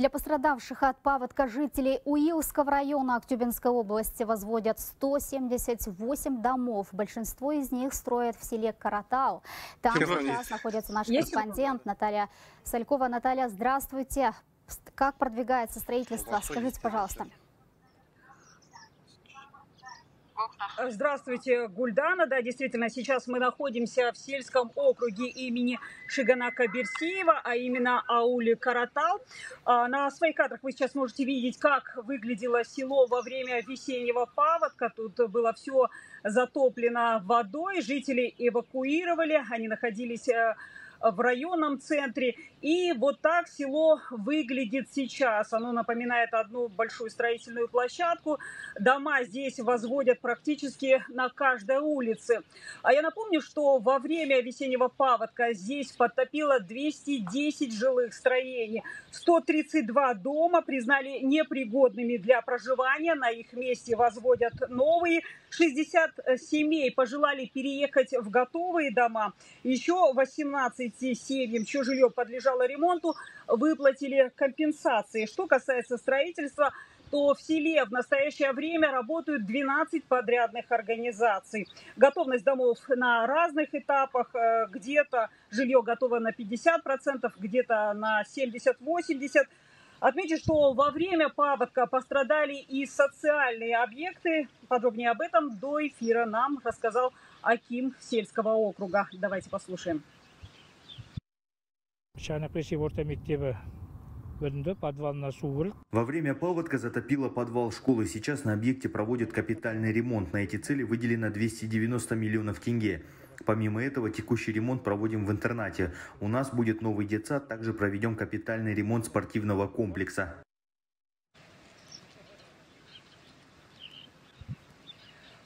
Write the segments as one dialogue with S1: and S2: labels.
S1: Для пострадавших от паводка жителей Уилского района Актюбинской области возводят 178 домов. Большинство из них строят в селе Каратал. Там сейчас находится наш корреспондент Наталья Салькова. Наталья, здравствуйте. Как продвигается строительство? Скажите, пожалуйста.
S2: Здравствуйте, Гульдана. Да, действительно, сейчас мы находимся в сельском округе имени Шиганака Берсеева, а именно ауле Каратал. А, на своих кадрах вы сейчас можете видеть, как выглядело село во время весеннего паводка. Тут было все затоплено водой, жители эвакуировали, они находились э, в районном центре. И вот так село выглядит сейчас. Оно напоминает одну большую строительную площадку. Дома здесь возводят практически на каждой улице. А я напомню, что во время весеннего паводка здесь подтопило 210 жилых строений. 132 дома признали непригодными для проживания. На их месте возводят новые. 60 семей пожелали переехать в готовые дома. Еще 18 семьям, чье жилье подлежало ремонту, выплатили компенсации. Что касается строительства, то в селе в настоящее время работают 12 подрядных организаций. Готовность домов на разных этапах. Э, где-то жилье готово на 50%, где-то на 70-80%. Отмечу, что во время паводка пострадали и социальные объекты. Подробнее об этом до эфира нам рассказал Аким сельского округа. Давайте послушаем.
S3: Во время паводка затопило подвал школы. Сейчас на объекте проводят капитальный ремонт. На эти цели выделено 290 миллионов тенге. Помимо этого, текущий ремонт проводим в интернате. У нас будет новый детсад, также проведем капитальный ремонт спортивного комплекса.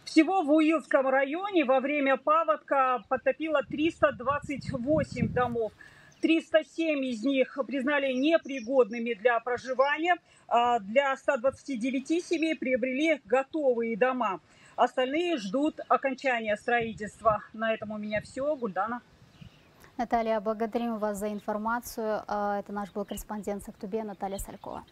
S2: Всего в Уилском районе во время паводка потопило 328 домов. 307 из них признали непригодными для проживания. А для 129 семей приобрели готовые дома. Остальные ждут окончания строительства. На этом у меня все. Гульдана.
S1: Наталья, благодарим вас за информацию. А, это наш был корреспондент Сактубе Наталья Салькова.